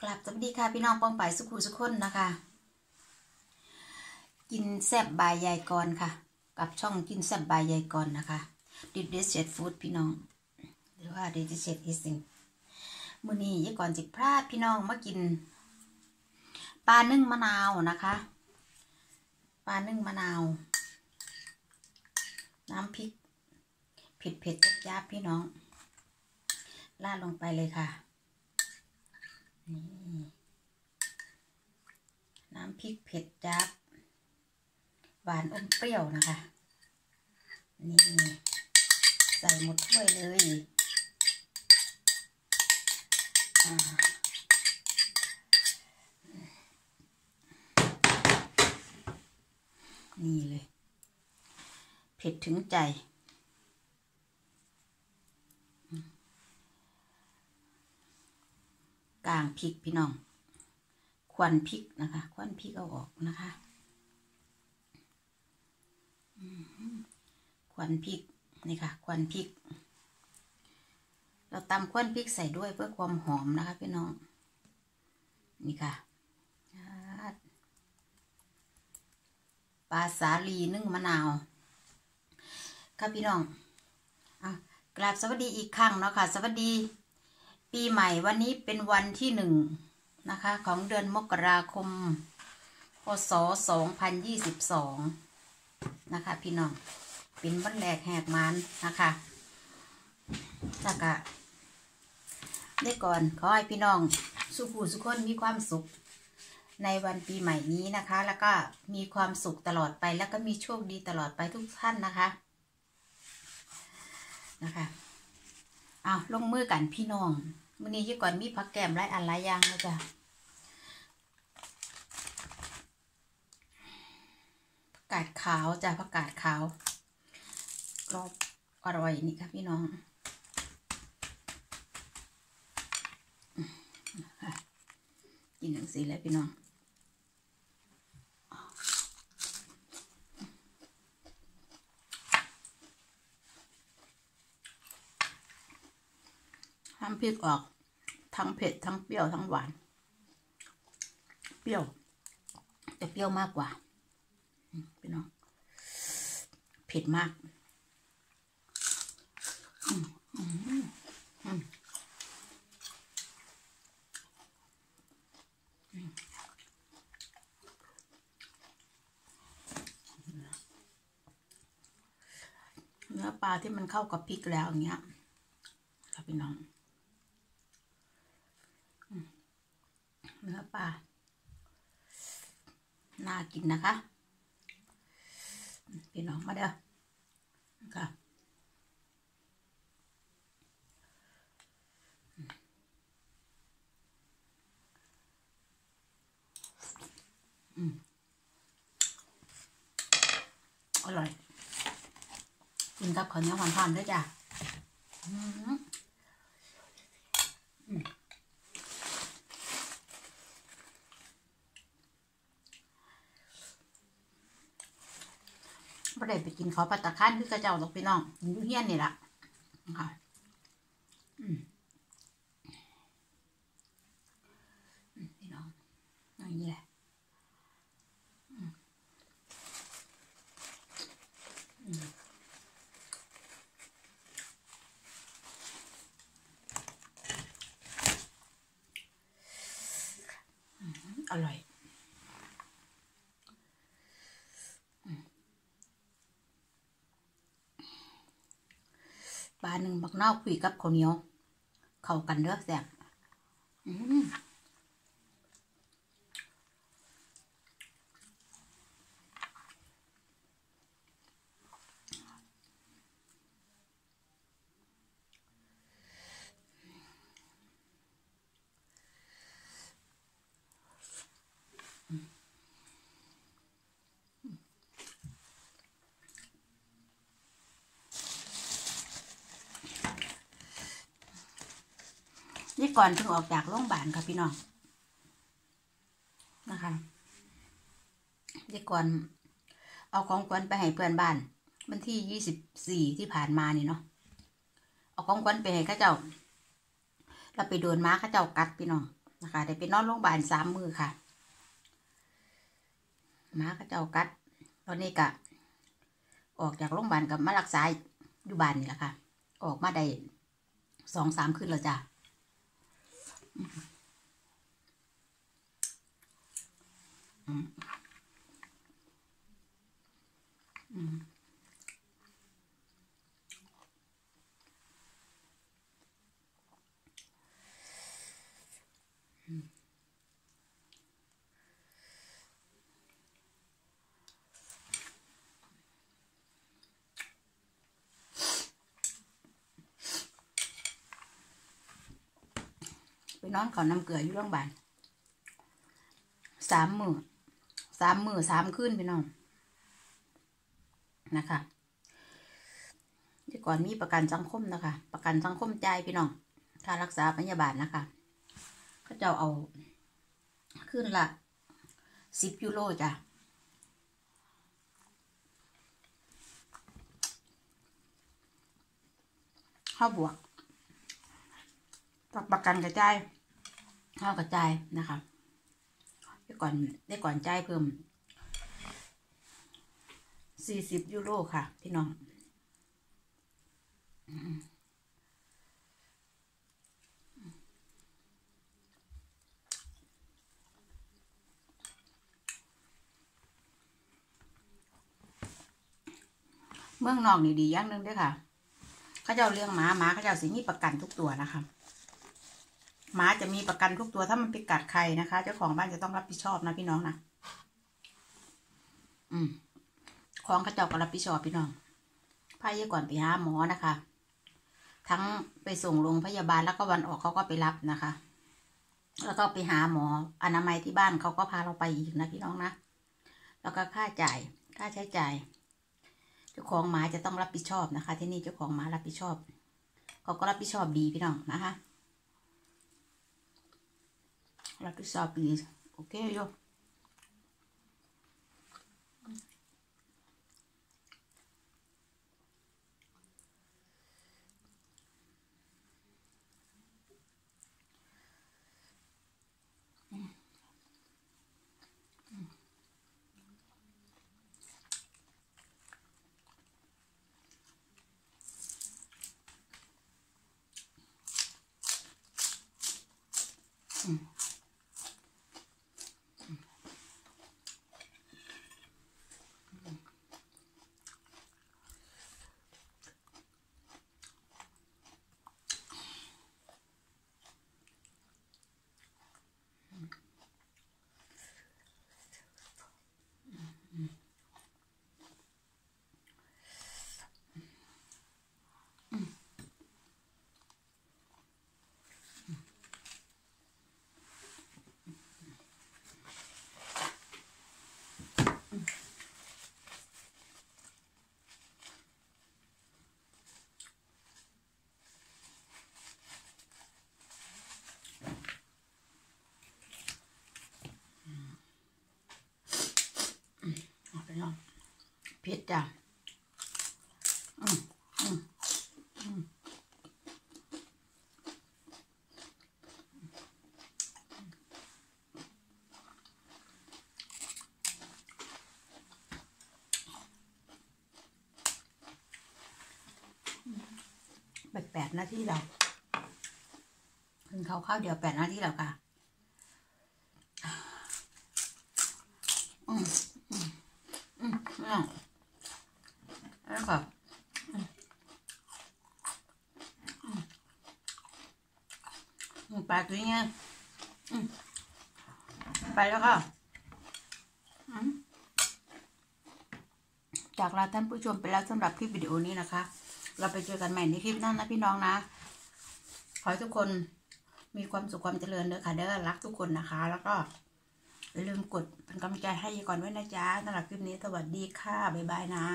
กลับสวัสดีค่ะพี่น้องป้องไปสุขุสุขคนนะคะ กินแซ่บบายยายกรค่ะ กับช่องกินแซ่บบายยายกรนะคะดิเดชเจ็ดฟู้ดพี่น้องหรือว่าดิเจ็ดอีสิงมื้อนี้ยายกรจิพลาดพี่น้องมากินปลานึ่งมะนาวนะคะปลานึ่งมะนาว น้ำพริกเผ็ดเผ็ดยับยับพี่น้อง ลาดลงไปเลยค่ะ นี่น้ำพริกเผ็ดจับหวานอมเปรี้ยวนะคะ นี่ ใส่หมดถ้วยเลยนี่เลย เผ็ดถึงใจ กลางพริกพี่น้อง ควันพริกนะคะ ควันพริกเอาออกนะคะควันพริกนี่ค่ะ ควันพริก เราตำควันพริกใส่ด้วยเพื่อความหอมนะคะพี่น้อง นี่ค่ะปลาสาลีนึ่งมะนาว ค่ะพี่น้องอะกราบสวัสดีอีกครั้งเนาะค่ะ สวัสดี ปีใหม่วันนี้เป็นวันที่หนึ่งนะคะ ของเดือนมกราคม พศสองพันยี่สิบสองนะคะ พี่น้อง เป็นวันแรกแหกมันนะคะแล้วก็ได้ก่อนขอให้พี่น้องสุขูสุขคนมีความสุขในวันปีใหม่นี้นะคะ แล้วก็มีความสุขตลอดไป แล้วก็มีโชคดีตลอดไปทุกท่านนะคะ นะคะ เอาลงมือกันพี่น้อง วันนี้ยี่ก่อนมีผักแกมไรอันไรย่างนะจ๊ะผักกาดขาวจ้ะผักกาดขาวกรอบอร่อยนี่ค่ะพี่น้องกินหนังสีแล้วพี่น้องำพริกออกทั้งเผ็ดทั้งเปรี้ยวทั้งหวาน เปรี้ยวแต่เปรี้ยวมากกว่าพี่น้องเผ็ดมากเนื้อปลาที่มันเข้ากับพริกแล้วอย่างเงี้ยครับพี่น้อง เนื้อปลา น่ากินนะคะ พี่น้องมาเด้อค่ะอร่อย กินกับข้าวเหนียวหวานๆด้วยจ้ะ ไม่ได้ไปกินเขาปัตตะคันคือกระเจ้าตกพี่น้องกินอยูเฮียนนี่แหละค่ะพี่น้องอย่างนี้แหละอร่อย ปลา หนึ่งบักนาวคุยกับข้าวเหนียว เข้ากันเด้อแซ่บ ก่อนเพิ่งออกจากโรงพยาบาลค่ะพี่น้องนะคะนี่ก่อนเอาของขวัญไปให้เพื่อนบ้าน วันที่ยี่สิบสี่ที่ผ่านมานี่เนาะเอาของขวัญไปให้ข้าเจ้า เราไปโดนม้าเขาเจ้ากัดพี่น้องนะคะได้ไปนอนโรงพยาบาลสามมือค่ะม้าเขาเจ้ากัด ตอนนี้กะออกจากโรงพยาบาลกับมารักษาอยู่บ้านนี่แหละค่ะ ออกมาได้สองสามคืนแล้วจ้ะ อืมอืม ไปนอนเขาน้ำเกลืออยู่โรงพยาบาลสามมือสามมือสามคืนพี่น้องนะคะที่ก่อนมีประกันสังคมนะคะ ประกันสังคมใจพี่น้องค่ารักษาพยาบาลนะคะเขาจ้าเอาขึ้นละสิบยูโรจ้ะเข้าบวก ประกันกระจายข้ากระจายนะคะได้ก่อนได้ก่อนจ่ายเพิ่มสี่สิบยูโรค่ะ พี่น้องเมืองนอกนี่ดีอย่างหนึ่งด้วยค่ะ เขาเจ้าเลี้ยงหมาหมาเขาเจ้าสิมีประกันทุกตัวนะคะ หมาจะมีประกันทุกตัวถ้ามันไปกัดใครนะคะ เจ้าของบ้านจะต้องรับผิดชอบนะพี่น้องนะอืมของเขาเจ้าก็รับผิดชอบพี่น้องพายก่อนไปหาหมอนะคะ ทั้งไปส่งโรงพยาบาลแล้วก็วันออกเขาก็ไปรับนะคะ แล้วก็ไปหาหมออนามัยที่บ้านเขาก็พาเราไปอีกนะพี่น้องนะแล้วก็ค่าจ่ายค่าใช้จ่ายเจ้าของหมาจะต้องรับผิดชอบนะคะ ที่นี่เจ้าของหมารับผิดชอบ เขาก็รับผิดชอบดีพี่น้องนะคะ รับผิดชอ ผ็ดจ้ะอืมอืมอืมแปดแปดนาทีเราเพิ่งเขาข้าวเดียวแปดนาทีแล้วค่ะอืมอืมอืมแล้ว ค่ะปลาตัวนี้ไงอืมไปแล้วค่ะ จากลาท่านผู้ชมไปแล้วสำหรับคลิปวิดีโอนี้นะคะ เราไปเจอกันใหม่ในคลิปหน้านะพี่น้องนะ ขอให้ทุกคนมีความสุขความเจริญเด้อค่ะเด้อรักทุกคนนะคะ แล้วก็อย่าลืมกดเป็นกำลังใจให้ก่อนไว้นะจ๊ะสำหรับคลิปนี้สวัสดีค่ะ บ๊ายบายนะ